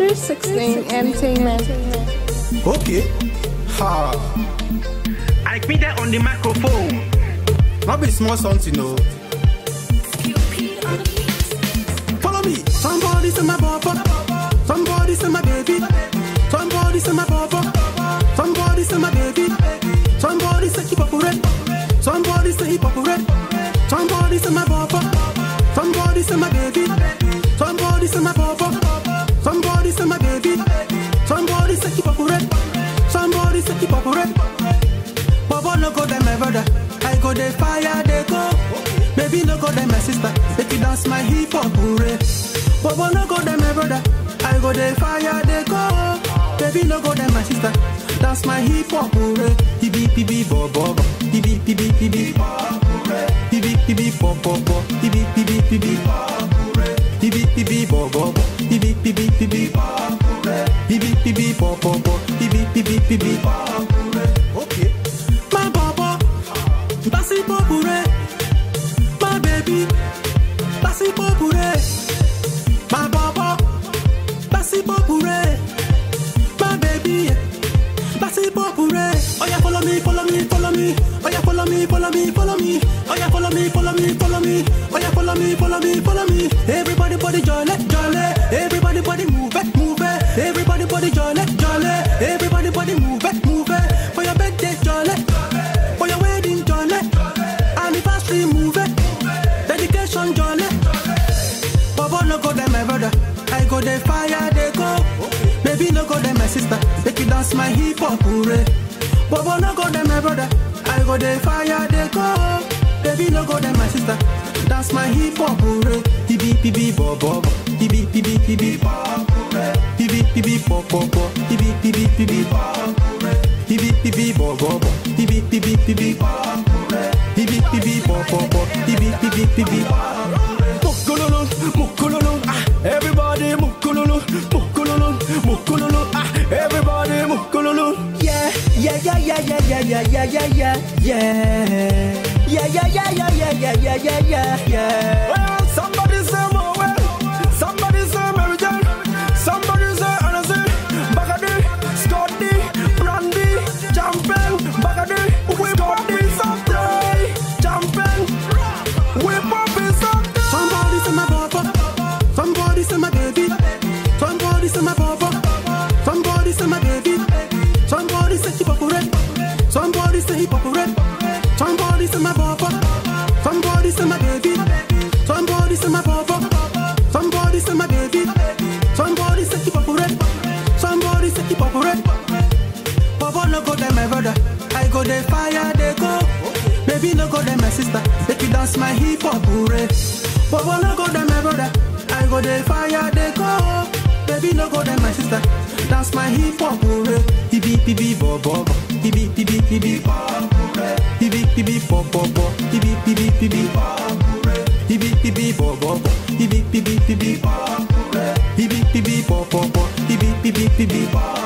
Three 16, 16 entertainment. Okay. Ha. I mean that on the microphone. Not be small something, though. Brother. I go the fire they go. Baby no go them my sister. If you dance my hip hop hooray. Baba no go them my brother. I go the fire they go. Baby no go them my sister. Dance my hip hop hooray. Hibi hibi bo bo bo. Hibi hibi hibi. Hibi hibi bo bo bo. Hibi hibi hibi. Hibi hibi bo bo bo. Hibi hibi hibi. Hibi hibi bo bo bo. Hibi hibi hibi. Body jolly, jolly. Everybody, body move it, move it. Everybody, body jolly, jolly. Everybody, body move it, move it. For your birthday, jolly. For your wedding, jolly. Anniversary, move it. Dedication, jolly. Baba no go there, my brother. I go there, fire they go. Baby no go there, my sister. Make you dance my hip hop, hooray. Baba no go there, my brother. I go there, fire they go. Baby no go there, my sister. Dance my hip hop, hooray. Hibi bo bo. Hibi hibi hibi. Hibi hibi bo bo bo. Hibi hibi hibi. Hibi hibi bo bo bo. Hibi hibi hibi. Hibi hibi bo bo bo. Hibi hibi hibi. Mukululu, mukululu, ah, everybody mukululu, mukululu, mukululu, ah, everybody mukululu. Yeah, yeah, yeah, yeah, yeah, yeah, yeah, yeah, yeah, yeah, yeah. Yeah, yeah, yeah, yeah, yeah, yeah, yeah, yeah, yeah, say my papa. Somebody say my baby. Somebody say hop red. Somebody say hop red. Papa no go there, my brother. I go there, fire they go. Baby no go there, my sister. Make you dance my hip hop, hooray. Papa no go there, my brother. I go there, fire they go. Baby no go there, my sister. Dance my hip hop, hooray. Hibi hibi bo bo bo. Hibi hibi hibi. Hibi hibi bo bo bo. Hibi hibi hibi. Ibi ibi bo bo bo. Ibi ibi ibi bo. Ibi ibi bo bo bo. Ibi ibi ibi bo.